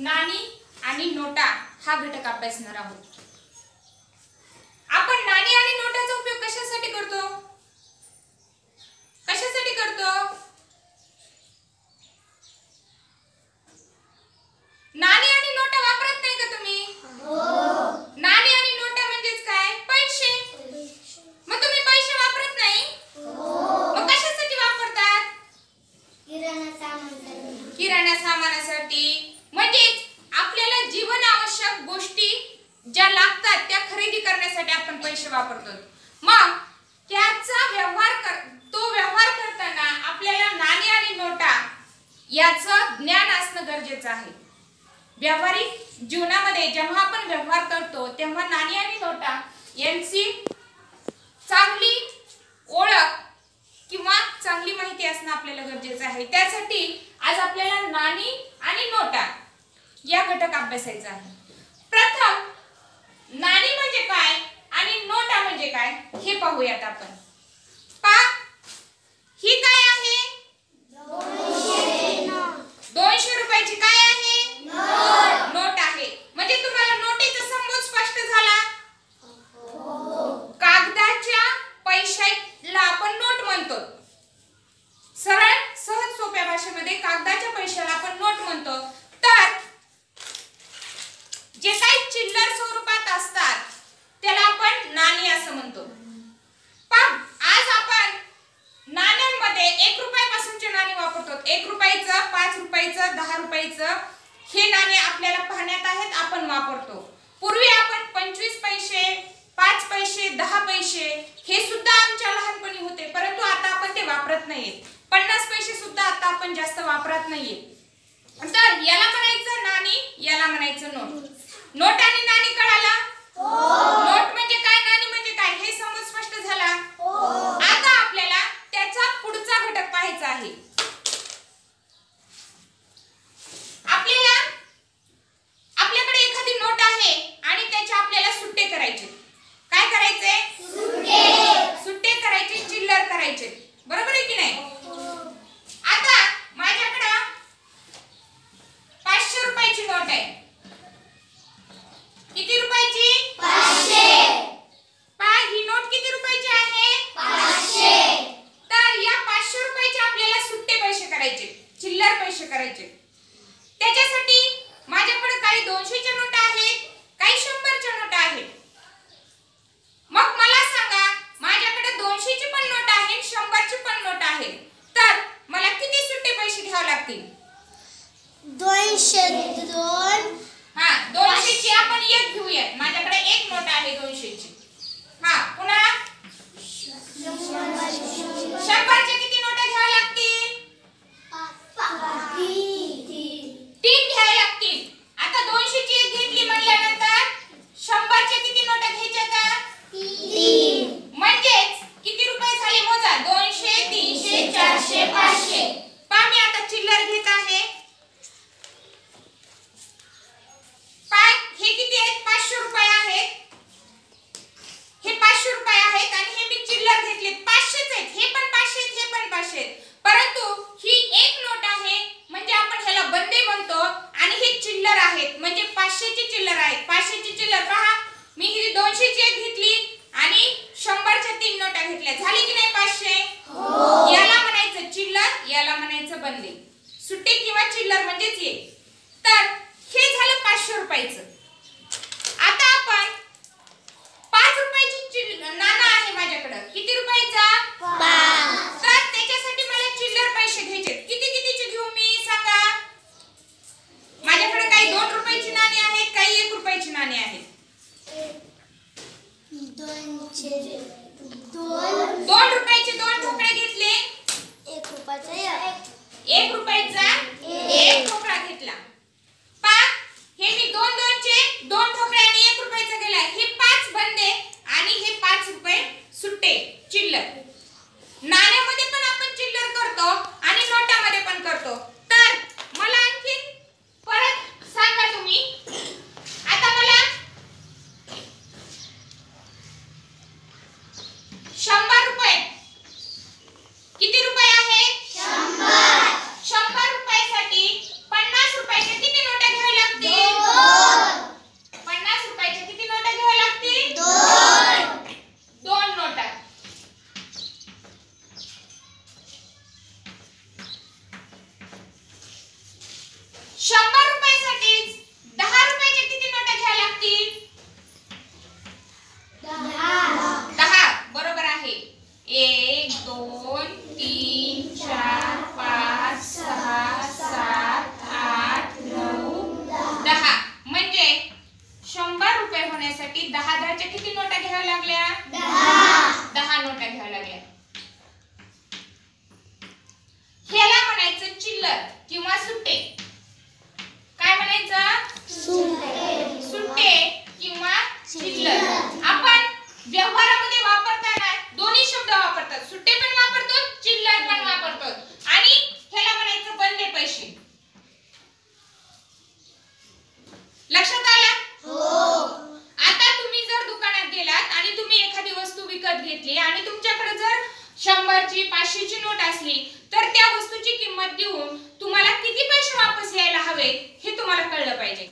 नाणी आणि नोटा हा घटक अभ्यासणार आहोत आपण नाणी आणि नोटाचा उपयोग कशासाठी करतो कशासाठी करतो नाणी आणि नोटा वापरत नाही का तुम्ही नाणी आणि नोटा म्हणजेच काय पैसे मग तुम्ही पैसे वापरत नाही मग कशासाठी वापरतात किराणा सामान किराणा सामानासाठी म्हणजेच आपल्याला जीवन आवश्यक गोष्टी ज्या लागतात त्या खरेदी करण्यासाठी आपण पैसे वापरतो. मग त्याचा व्यवहार कर तो व्यवहार करताना आपल्याला नाणी आणि नोटा याचं ज्ञान असणं गरजेचं आहे. व्यावहारिक जीवनामध्ये जेव्हा आपण व्यवहार करतो तेव्हा नाणी आणि नोटा यांची चांगली ओळख किंवा चांगली माहिती असणं आपल्याला गरजेचं आहे. त्यासाठी आज आपल्याला नाणी आणि नोटा या घटक अभ्यासायचा आहे. प्रथम नाणी म्हणजे काय? आणि नोटा म्हणजे काय? हे पाहूयात आपण पा ही काय आहे दोनशे रुपयाची काय आहे नोट आहे म्हणजे तुम्हाला नोटीचा संबोध स्पष्ट झाला कागदाच्या पैशाला आपण नोट म्हणतो सरळ सहज सोप्या भाषेमध्ये कागदाच्या पैशाला आपण नोट म्हणतो तर जे काही चिल्लर स्वरूपात असतात त्याला आपण नाणी असं म्हणतो पण आज आपण नाण्यांमध्ये एक रुपयापासूनचे नाणी वापरतो एक रुपयाचं पाच रुपयाचं दहा रुपयाचं हे नाणे आपल्याला पाहण्यात आहेत आपण वापरतो. पूर्वी आपण पंचवीस पैसे पाच पैसे दहा पैसे हे सुद्धा आमच्या लहानपणी होते परंतु आता आपण ते वापरत नाहीये. पन्नास पैसे सुद्धा आता आपण जास्त वापरत नाहीये. तर याला म्हणायचं नाणी याला म्हणायचं नोट. नोट आणि नाणी कळाला? नोट म्हणजे काय नाणी म्हणजे काय हे समज स्पष्ट झाला आता आपल्याला त्याचा पुढचा घटक पाहायचा आहे आपल्याला आपल्याकडे एखादी नोट आहे आणि त्याचे आपल्याला सुट्टे करायचे काय करायचे? सुट्टे करायचे चिल्लर करायचे. बरोबर आहे की नाही? आता माझ्याकडं पाचशे रुपयाची नोट आहे. किती रुपयाची? पहा ही नोट किती रुपयाची आहे? तर या पाचशे रुपयाचे आपल्याला सुट्टे पैसे करायचे चिल्लर पैसे करायचे. त्याच्यासाठी माझ्याकडे काही दोनशेच्या नोटा आहेत काही शंभरच्या नोटा आहेत मग मला सांगा माझ्याकडे दोनशेची पण नोट आहे शंभरची पण नोट आहे तर मला किती सुट्टे पैसे घ्यावे लागतील दोनशे दोन. हा दोनशेची आपण एक घेऊयात. माझ्याकडे एक नोट आहे दोनशेची. हा पुन्हा शंभरचे किती नोटा घ्याव्या लागतील तीन घ्यावे लागतील आता दोनशेची एक घेतली म्हणल्यानंतर शंभरचे किती नोटा घ्यायच्या का म्हणजेच किती रुपये झाले मोजा दोनशे तीनशे चारशे पाचशे पहा मी आता चिल्लर घेत आहे पाय हे किती आहेत पाचशे रुपये आहेत हे पाचशे रुपये आहेत आणि हे मी चिल्लर घेतले पाचशेच आहेत हे पण पाचशे आहेत हे पण पाचशे आहेत परंतु ही एक नोट आहे म्हणजे आपण ह्याला बंदे म्हणतो आणि हे चिल्लर आहेत म्हणजे पाचशेची चिल्लर आहेत पाचशेची चिल्लर पहा मी ही दोनशेची एक घेतली आणि शंभरच्या तीन नोटा घेतल्या झाली की नाही पाचशे याला म्हणायचं चिल्लर याला म्हणायचं बंदे सुट्टी किंवा चिल्लर म्हणजेच ये तर हे झालं पाचशे रुपयाचं आता आपण पाच रुपयाची चिल- नाणं आहे माझ्याकडं किती रुपयाचा? तर त्याच्यासाठी मला चिल्लर पैसे घ्यायचे किती कितीचे घेऊ मी? सांगा. माझ्याकडे काही दोन रुपयाची नाणी आहेत काही एक रुपयाची नाणी आहेत दोनशे दोन दोन रुपयाचे दोन ठोकळे घेतले एक रुपयाचा एक एक रुपयाचा एक ठोकळा घेतला पा हे मी दोन दोनचे दोन ठोकळे आणि एक रुपयाचा गेला हे पाच बंदे आणि हे पाच रुपये सुट्टे चिल्लर. नाण्यामध्ये पण आपण चिल्लर करतो आणि नोटामध्ये पण करतो तर मला आणखीन परत सांगा तुम्ही आता मला शंभर रुपये किती रुपये आहेत शंभर रुपयासाठी पन्नास रुपयाच्या किती नोटा घ्याव्या लागतील शंभर रुपयासाठीच दहा रुपयाच्या किती नोटा घ्यायला लागतील दहा बरोबर आहे एक दोन तीन चार पाच सहा सात आठ नऊ दहा म्हणजे शंभर रुपये होण्यासाठी दहा दहाच्या किती नोटा घ्याव्या लागल्या दहा नोटा घ्याव्या लागल्या ह्याला चिल्लर किंवा सुट्टे काय म्हणायचं? सुट्टे किंवा चिल्लर आपण व्यवहारामध्ये वापरताना दोन्ही शब्द वापरतात. सुट्टे पण वापरतो चिल्लर पण वापरतो. आणि ह्याला म्हणायचं बंदे पैसे. लक्षात आलं? आता तुम्ही जर दुकानात गेलात आणि तुम्ही एखादी वस्तू विकत घेतली आणि तुमच्याकडे जर शंभरची पाचशेची नोट असली तर त्या वस्तूची किंमत देऊन तुम्हाला किती पैसे वापस यायला हवे हे तुम्हाला कळलं पाहिजे.